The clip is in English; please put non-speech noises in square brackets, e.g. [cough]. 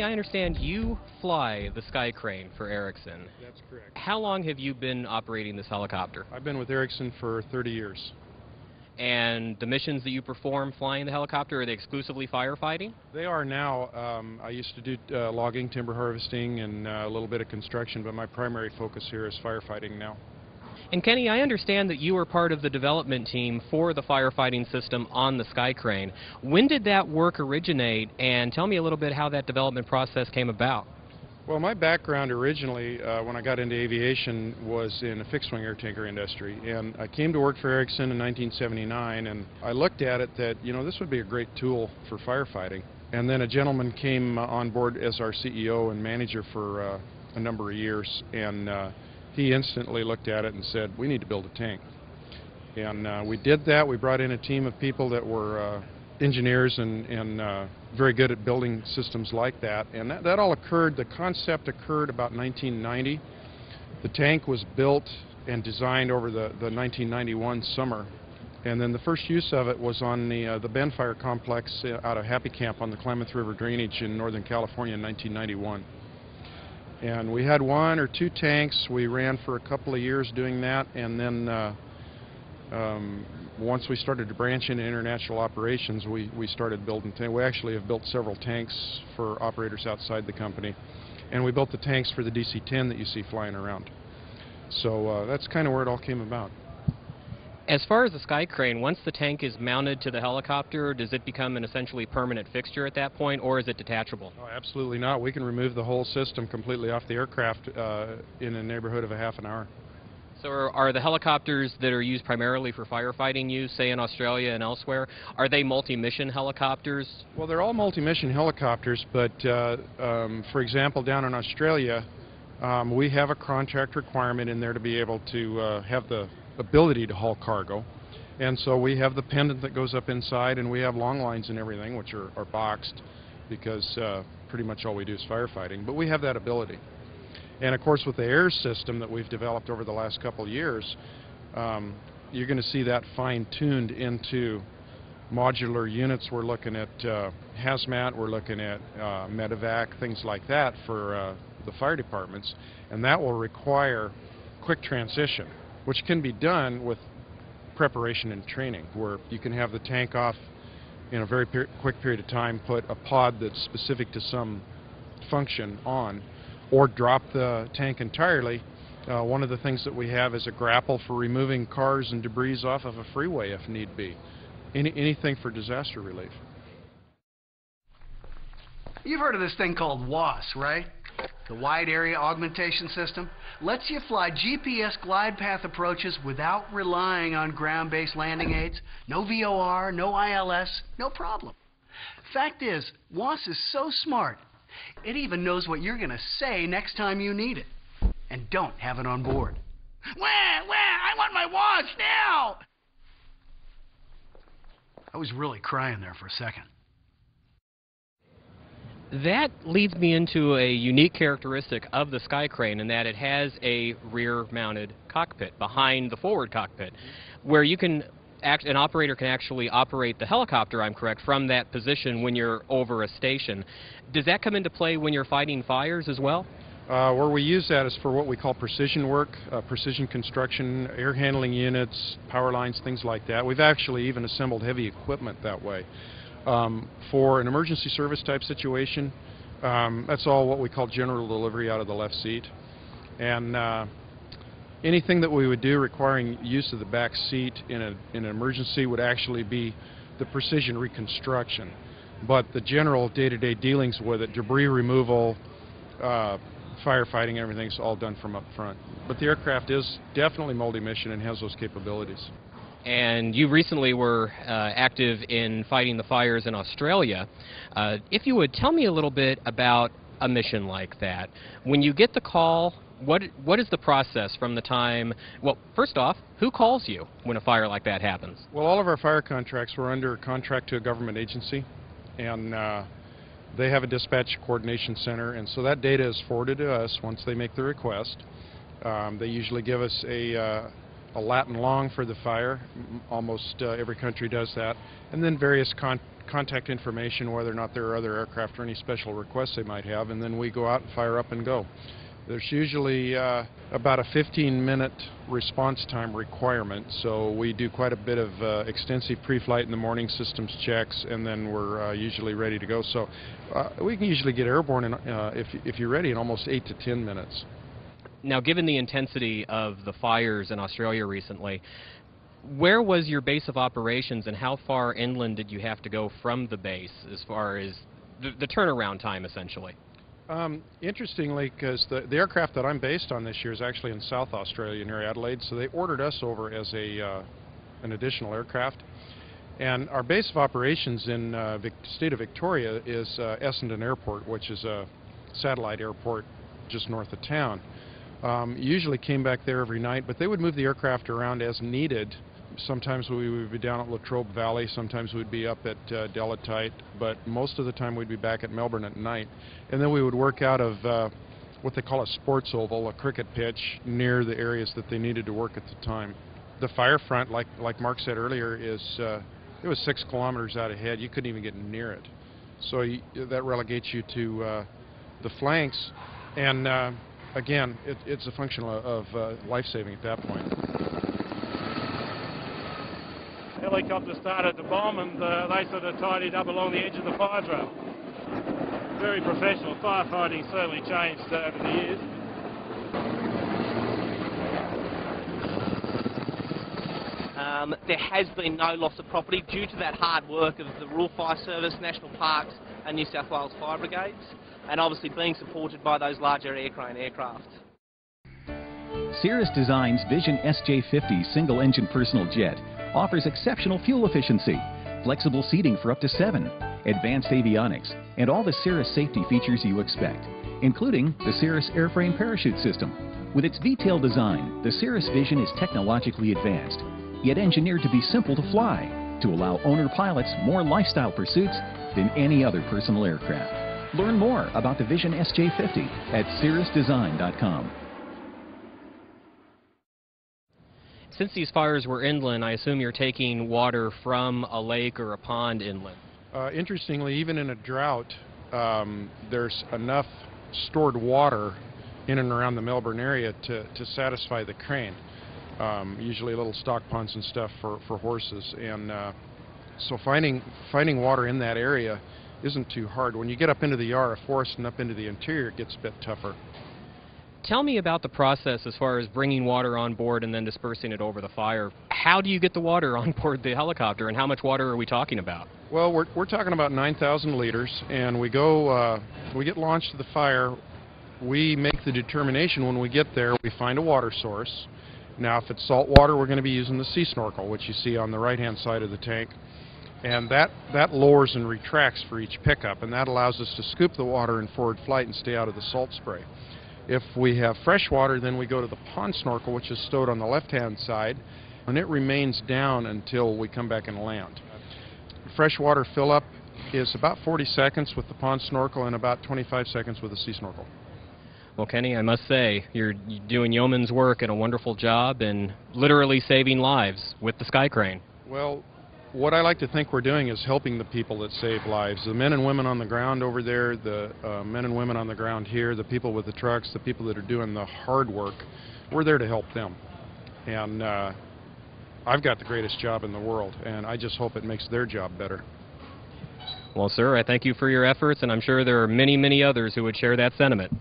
I understand you fly the Sky Crane for Erickson. That's correct. How long have you been operating this helicopter? I've been with Erickson for 30 years. And the missions that you perform flying the helicopter, are they exclusively firefighting? They are now. Um, I used to do uh, logging, timber harvesting, and uh, a little bit of construction, but my primary focus here is firefighting now. And Kenny, I understand that you were part of the development team for the firefighting system on the Sky Crane. When did that work originate, and tell me a little bit how that development process came about? Well, my background originally, uh, when I got into aviation, was in the fixed-wing air tanker industry, and I came to work for Erickson in 1979, and I looked at it that, you know, this would be a great tool for firefighting. And then a gentleman came uh, on board as our CEO and manager for uh, a number of years, and uh, he instantly looked at it and said, we need to build a tank. And uh, we did that. We brought in a team of people that were uh, engineers and, and uh, very good at building systems like that. And that, that all occurred, the concept occurred about 1990. The tank was built and designed over the, the 1991 summer. And then the first use of it was on the, uh, the Benfire complex uh, out of Happy Camp on the Klamath River drainage in Northern California in 1991. And we had one or two tanks. We ran for a couple of years doing that, and then uh, um, once we started to branch into international operations, we, we started building tanks. We actually have built several tanks for operators outside the company. And we built the tanks for the DC-10 that you see flying around. So uh, that's kind of where it all came about. As far as the Sky Crane, once the tank is mounted to the helicopter, does it become an essentially permanent fixture at that point, or is it detachable? Oh, absolutely not. We can remove the whole system completely off the aircraft uh, in a neighborhood of a half an hour. So are, are, the helicopters that are used primarily for firefighting use, say in Australia and elsewhere, are they multi-mission helicopters? Well, they're all multi-mission helicopters, but uh, um, for example, down in Australia, um, we have a contract requirement in there to be able to uh, have the ability to haul cargo. And so we have the pendant that goes up inside, and we have long lines and everything, which are, are boxed, because uh, pretty much all we do is firefighting. But we have that ability. And of course, with the air system that we've developed over the last couple years, um, you're going to see that fine-tuned into modular units. We're looking at uh, hazmat, we're looking at uh, medevac, things like that for uh, the fire departments, and that will require quick transition, which can be done with preparation and training, where you can have the tank off in a very quick period of time, put a pod that's specific to some function on, or drop the tank entirely. Uh, one of the things that we have is a grapple for removing cars and debris off of a freeway if need be. Any, anything for disaster relief. You've heard of this thing called WAAS, right? The Wide Area Augmentation System lets you fly GPS glide path approaches without relying on ground-based landing aids. No VOR, no ILS, no problem. Fact is, WAAS is so smart, it even knows what you're going to say next time you need it. And don't have it on board. Wah, wah, I want my watch now! I was really crying there for a second. That leads me into a unique characteristic of the Sky Crane in that it has a rear-mounted cockpit behind the forward cockpit, where you can act, an operator can actually operate the helicopter, I'm correct, from that position when you're over a station. Does that come into play when you're fighting fires as well? Uh, where we use that is for what we call precision work, uh, precision construction, air handling units, power lines, things like that. We've actually even assembled heavy equipment that way. Um, for an emergency service type situation, um, that's all what we call general delivery out of the left seat. And uh, anything that we would do requiring use of the back seat in, a, in an emergency would actually be the precision reconstruction. But the general day-to-day -day dealings with it, debris removal, uh, firefighting, everything's all done from up front. But the aircraft is definitely multi-mission and has those capabilities. And you recently were uh, active in fighting the fires in Australia. Uh, if you would tell me a little bit about a mission like that. When you get the call what what is the process from the time? Well, first off, who calls you when a fire like that happens? Well, all of our fire contracts were under contract to a government agency, and uh, they have a dispatch coordination center, and so that data is forwarded to us once they make the request. Um, they usually give us a uh, a lat-long for the fire. Almost uh, every country does that, and then various con contact information, whether or not there are other aircraft or any special requests they might have, and then we go out and fire up and go. There's usually uh, about a 15-minute response time requirement, so we do quite a bit of uh, extensive pre-flight in the morning systems checks, and then we're uh, usually ready to go. So uh, we can usually get airborne, in, uh, if, if you're ready, in almost 8 to 10 minutes. Now, given the intensity of the fires in Australia recently, where was your base of operations and how far inland did you have to go from the base as far as the, the turnaround time, essentially? Um, interestingly, because the, the aircraft that I'm based on this year is actually in South Australia near Adelaide, so they ordered us over as a uh, an additional aircraft. And our base of operations in uh, Vic state of Victoria is uh, Essendon Airport, which is a satellite airport just north of town. Um, usually came back there every night, but they would move the aircraft around as needed. Sometimes we would be down at Latrobe Valley, sometimes we'd be up at uh, Delatite, but most of the time we'd be back at Melbourne at night. And then we would work out of uh, what they call a sports oval, a cricket pitch, near the areas that they needed to work at the time. The fire front, like, like Mark said earlier, is uh, it was six kilometers out ahead. You couldn't even get near it. So you, that relegates you to uh, the flanks, and uh, again, it, it's a function of, of uh, life saving at that point. Helicopter started to bomb and uh, they sort of tidied up along the edge of the fire trail. Very professional. Firefighting certainly changed uh, over the years. Um, there has been no loss of property due to that hard work of the Rural Fire Service, National Parks and New South Wales Fire Brigades and obviously being supported by those larger aircraft. Cirrus Design's Vision SJ50 single-engine personal jet offers exceptional fuel efficiency, flexible seating for up to seven, advanced avionics, and all the Cirrus safety features you expect, including the Cirrus airframe parachute system. With its detailed design, the Cirrus Vision is technologically advanced, yet engineered to be simple to fly, to allow owner pilots more lifestyle pursuits than any other personal aircraft. Learn more about the Vision SJ50 at cirrusdesign.com. Since these fires were inland, I assume you're taking water from a lake or a pond inland. Uh, interestingly, even in a drought, um, there's enough stored water in and around the Melbourne area to, to satisfy the crane. Um, usually little stock ponds and stuff for, for horses. And uh, so finding, finding water in that area isn't too hard. When you get up into the Yarra Forest and up into the interior, it gets a bit tougher. Tell me about the process as far as bringing water on board and then dispersing it over the fire. How do you get the water [laughs] on board the helicopter, and how much water are we talking about? Well, we're, we're talking about 9,000 liters, and we go, uh, we get launched to the fire. We make the determination when we get there, we find a water source. Now, if it's salt water, we're going to be using the sea snorkel, which you see on the right-hand side of the tank. And that, that lowers and retracts for each pickup, and that allows us to scoop the water in forward flight and stay out of the salt spray. If we have fresh water, then we go to the pond snorkel, which is stowed on the left-hand side, and it remains down until we come back and land. Freshwater fill-up is about 40 seconds with the pond snorkel and about 25 seconds with the sea snorkel. Well, Kenny, I must say, you're doing yeoman's work and a wonderful job and literally saving lives with the Sky Crane. Well, what I like to think we're doing is helping the people that save lives. The men and women on the ground over there, the uh, men and women on the ground here, the people with the trucks, the people that are doing the hard work, we're there to help them. And uh, I've got the greatest job in the world, and I just hope it makes their job better. Well, sir, I thank you for your efforts, and I'm sure there are many, many others who would share that sentiment.